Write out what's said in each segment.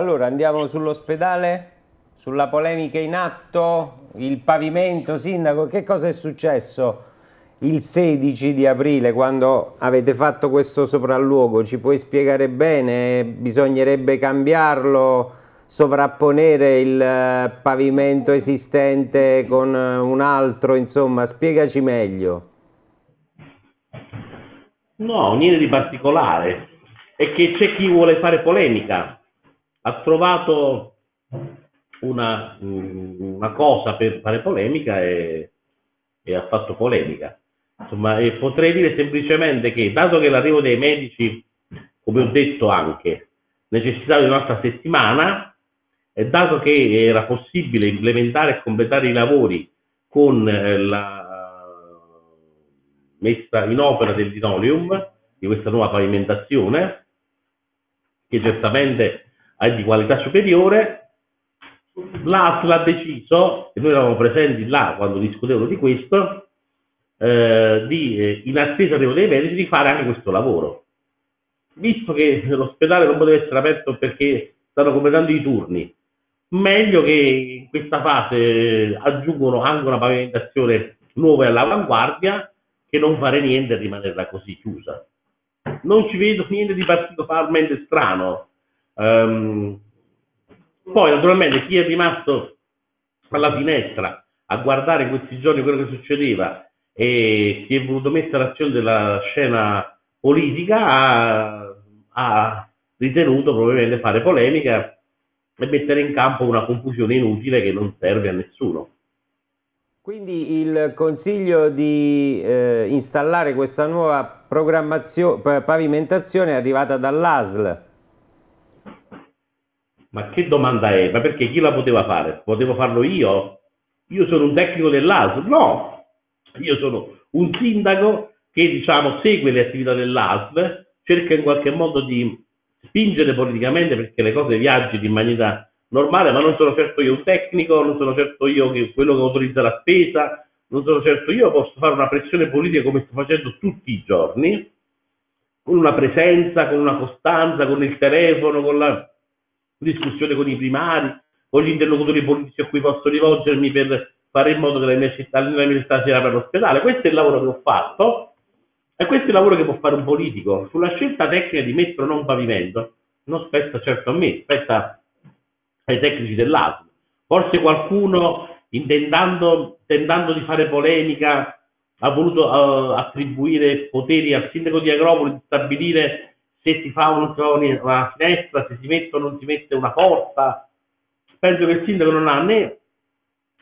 Allora andiamo sull'ospedale, sulla polemica in atto, il pavimento, sindaco, che cosa è successo il 16 di aprile quando avete fatto questo sopralluogo? Ci puoi spiegare bene? Bisognerebbe cambiarlo, sovrapponere il eh, pavimento esistente con eh, un altro, insomma, spiegaci meglio. No, niente di particolare, è che c'è chi vuole fare polemica ha trovato una, una cosa per fare polemica e, e ha fatto polemica. Insomma, potrei dire semplicemente che, dato che l'arrivo dei medici, come ho detto anche, necessitava di un'altra settimana, e dato che era possibile implementare e completare i lavori con eh, la messa in opera del linoleum, di questa nuova pavimentazione, che certamente di qualità superiore, l'ASL ha deciso, e noi eravamo presenti là quando discutevano di questo, eh, di, eh, in attesa dei medici, di fare anche questo lavoro. Visto che l'ospedale non poteva essere aperto perché stanno completando i turni, meglio che in questa fase aggiungono anche una pavimentazione nuova e all'avanguardia che non fare niente e rimanerla così chiusa. Non ci vedo niente di particolarmente strano Um, poi naturalmente chi è rimasto alla finestra a guardare questi giorni quello che succedeva e si è voluto mettere all'azione della scena politica ha, ha ritenuto probabilmente fare polemica e mettere in campo una confusione inutile che non serve a nessuno. Quindi il consiglio di eh, installare questa nuova pavimentazione è arrivata dall'ASL? Ma che domanda è? Ma perché chi la poteva fare? Potevo farlo io? Io sono un tecnico dell'ASL? No! Io sono un sindaco che diciamo segue le attività dell'ASL, cerca in qualche modo di spingere politicamente perché le cose viaggino in maniera normale, ma non sono certo io un tecnico, non sono certo io che quello che autorizza la spesa, non sono certo io, posso fare una pressione politica come sto facendo tutti i giorni, con una presenza, con una costanza, con il telefono, con la discussione con i primari, con gli interlocutori politici a cui posso rivolgermi per fare in modo che la mia città, la mia città sia per l'ospedale. Questo è il lavoro che ho fatto e questo è il lavoro che può fare un politico. Sulla scelta tecnica di mettere o non pavimento, non spetta certo a me, spetta ai tecnici dell'ASL. Forse qualcuno, intendando, tentando di fare polemica, ha voluto uh, attribuire poteri al sindaco di Agropoli di stabilire se si fa fa una finestra, se si mette o non si mette una porta. Penso che il sindaco non ha né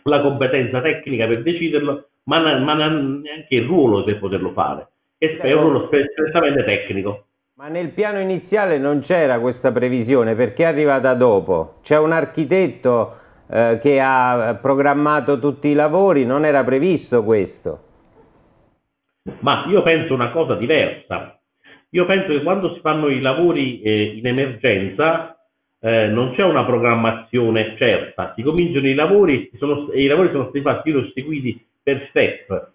la competenza tecnica per deciderlo, ma, ma neanche il ruolo per poterlo fare. E è un ruolo strettamente tecnico. Ma nel piano iniziale non c'era questa previsione, perché è arrivata dopo? C'è un architetto eh, che ha programmato tutti i lavori, non era previsto questo? Ma io penso una cosa diversa. Io penso che quando si fanno i lavori eh, in emergenza eh, non c'è una programmazione certa, si cominciano i lavori sono, e i lavori sono stati fatti e seguiti per step,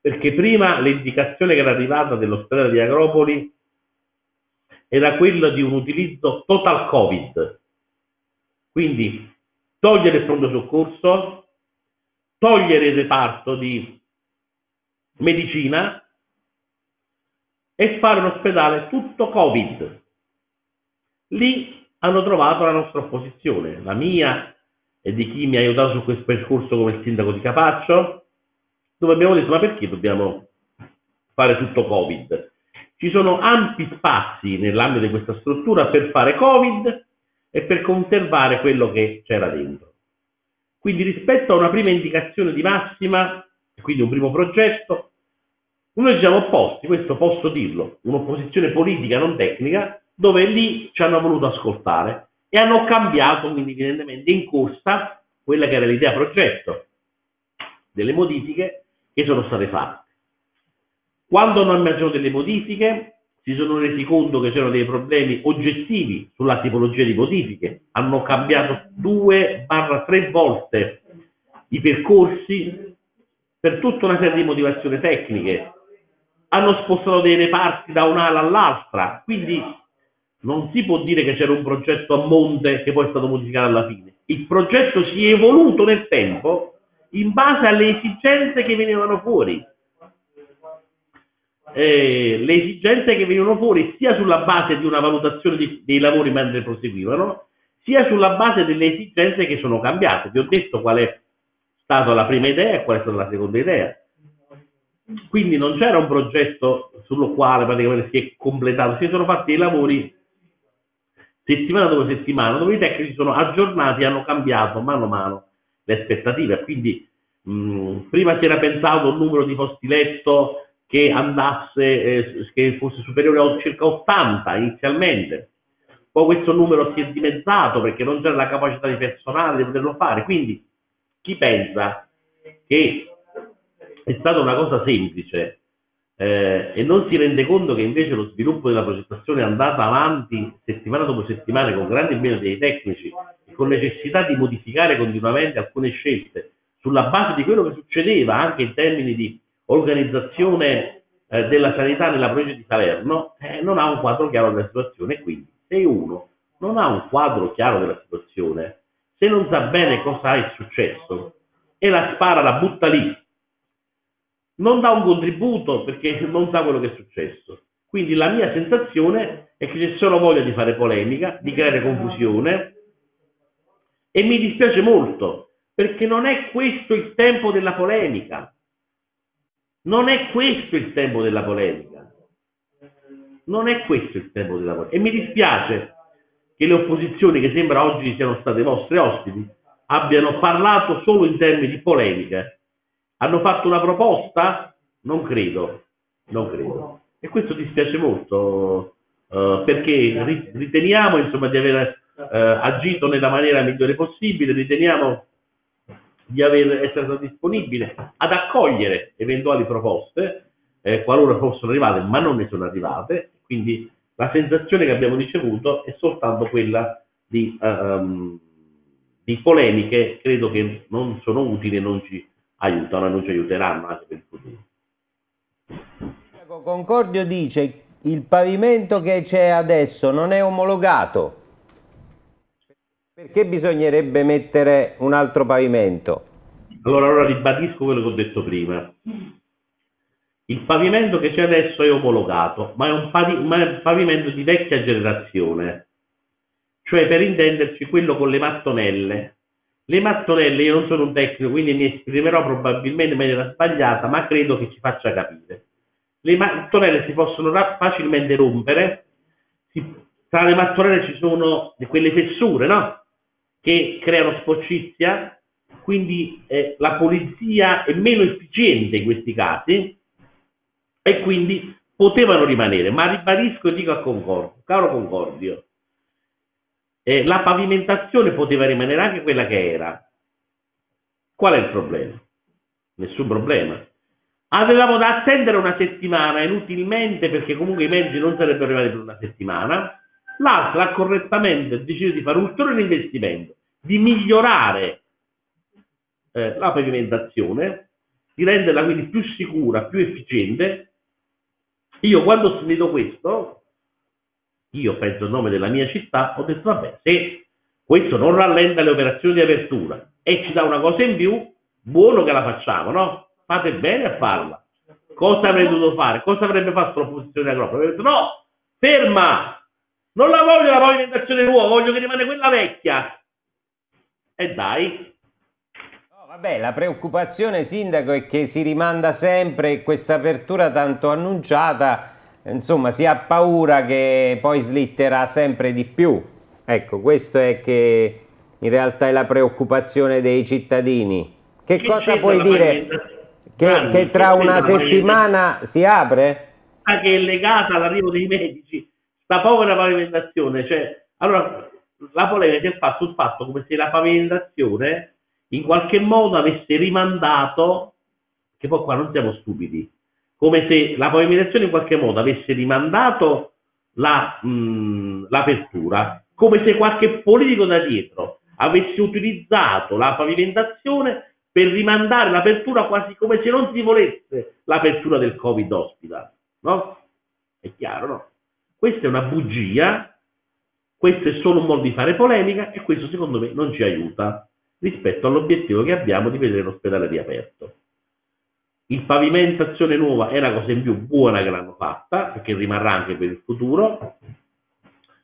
perché prima l'indicazione che era arrivata dell'ospedale di Agropoli era quella di un utilizzo total Covid, quindi togliere il pronto soccorso, togliere il reparto di medicina e fare un ospedale tutto Covid. Lì hanno trovato la nostra opposizione, la mia e di chi mi ha aiutato su questo percorso come sindaco di Capaccio, dove abbiamo detto ma perché dobbiamo fare tutto Covid? Ci sono ampi spazi nell'ambito di questa struttura per fare Covid e per conservare quello che c'era dentro. Quindi rispetto a una prima indicazione di massima, quindi un primo progetto, noi ci siamo opposti, questo posso dirlo, un'opposizione politica, non tecnica, dove lì ci hanno voluto ascoltare e hanno cambiato, quindi evidentemente in corsa, quella che era l'idea progetto delle modifiche che sono state fatte. Quando hanno emerso delle modifiche, si sono resi conto che c'erano dei problemi oggettivi sulla tipologia di modifiche, hanno cambiato due barra tre volte i percorsi per tutta una serie di motivazioni tecniche hanno spostato dei reparti da un'ala all'altra, quindi non si può dire che c'era un progetto a monte che poi è stato modificato alla fine. Il progetto si è evoluto nel tempo in base alle esigenze che venivano fuori. Eh, le esigenze che venivano fuori sia sulla base di una valutazione di, dei lavori mentre proseguivano, sia sulla base delle esigenze che sono cambiate. Vi ho detto qual è stata la prima idea e qual è stata la seconda idea. Quindi non c'era un progetto sullo quale praticamente si è completato, si sono fatti i lavori settimana dopo settimana, dove i tecnici sono aggiornati e hanno cambiato mano a mano le aspettative. Quindi mh, prima si era pensato un numero di posti letto che andasse, eh, che fosse superiore a circa 80 inizialmente. Poi questo numero si è dimezzato perché non c'era la capacità di personale di poterlo fare. Quindi chi pensa che è stata una cosa semplice eh, e non si rende conto che invece lo sviluppo della progettazione è andata avanti settimana dopo settimana con grande impegno dei tecnici e con necessità di modificare continuamente alcune scelte sulla base di quello che succedeva anche in termini di organizzazione eh, della sanità nella provincia di Salerno, eh, non ha un quadro chiaro della situazione. Quindi se uno non ha un quadro chiaro della situazione, se non sa bene cosa è successo e la spara, la butta lì non dà un contributo perché non sa quello che è successo. Quindi la mia sensazione è che c'è solo voglia di fare polemica, di creare confusione e mi dispiace molto perché non è questo il tempo della polemica. Non è questo il tempo della polemica. Non è questo il tempo della polemica. E mi dispiace che le opposizioni, che sembra oggi siano state vostre ospiti, abbiano parlato solo in termini di polemica hanno fatto una proposta? Non credo, non credo. E questo dispiace molto uh, perché riteniamo insomma, di aver uh, agito nella maniera migliore possibile, riteniamo di aver, essere stato disponibile ad accogliere eventuali proposte eh, qualora fossero arrivate, ma non ne sono arrivate. Quindi la sensazione che abbiamo ricevuto è soltanto quella di, um, di polemiche, credo che non sono utili e non ci aiutano e non ci aiuteranno anche per il futuro. Concordio dice il pavimento che c'è adesso non è omologato. Perché bisognerebbe mettere un altro pavimento? Allora, allora ribadisco quello che ho detto prima. Il pavimento che c'è adesso è omologato, ma è, un ma è un pavimento di vecchia generazione, cioè per intenderci quello con le mattonelle, le mattonelle, io non sono un tecnico, quindi mi esprimerò probabilmente in maniera sbagliata, ma credo che ci faccia capire. Le mattonelle si possono facilmente rompere, si, tra le mattonelle ci sono quelle fessure, no? Che creano sporcizia, quindi eh, la polizia è meno efficiente in questi casi e quindi potevano rimanere, ma ribadisco e dico a Concordio, caro Concordio, la pavimentazione poteva rimanere anche quella che era. Qual è il problema? Nessun problema. Avevamo da attendere una settimana inutilmente perché comunque i mezzi non sarebbero arrivati per una settimana. L'altra ha correttamente deciso di fare un ulteriore investimento, di migliorare eh, la pavimentazione, di renderla quindi più sicura, più efficiente. Io quando ho sentito questo io penso il nome della mia città, ho detto vabbè, se questo non rallenta le operazioni di apertura e ci dà una cosa in più, buono che la facciamo, no? Fate bene a farla. Cosa avrei dovuto fare? Cosa avrebbe fatto l'opposizione agronomi? Avrebbe detto no, ferma, non la voglio la pavimentazione nuova, voglio che rimane quella vecchia. E dai. vabbè, la preoccupazione, sindaco, è che si rimanda sempre questa apertura tanto annunciata insomma si ha paura che poi slitterà sempre di più. Ecco, questo è che in realtà è la preoccupazione dei cittadini. Che, che cosa puoi dire? Che, che, tra una settimana si apre? Ah, che è legata all'arrivo dei medici, sta povera pavimentazione, cioè, allora la polemica è fatta sul fatto come se la pavimentazione in qualche modo avesse rimandato, che poi qua non siamo stupidi, come se la pavimentazione in qualche modo avesse rimandato la, mh, l'apertura, come se qualche politico da dietro avesse utilizzato la pavimentazione per rimandare l'apertura quasi come se non si volesse l'apertura del Covid hospital, no? È chiaro, no? Questa è una bugia Questo è solo un modo di fare polemica e questo secondo me non ci aiuta rispetto all'obiettivo che abbiamo di vedere l'ospedale riaperto. Il pavimentazione nuova è una cosa in più buona che l'hanno fatta, perché rimarrà anche per il futuro,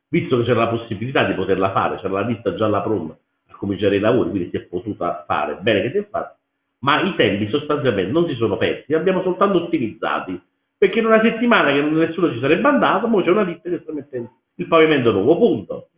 visto che c'era la possibilità di poterla fare, c'era la lista già alla pronta a cominciare i lavori, quindi si è potuta fare, bene che si è fatta, ma i tempi sostanzialmente non si sono persi, li abbiamo soltanto ottimizzati, perché in una settimana che nessuno ci sarebbe andato, ora c'è una ditta che sta mettendo il pavimento nuovo, punto.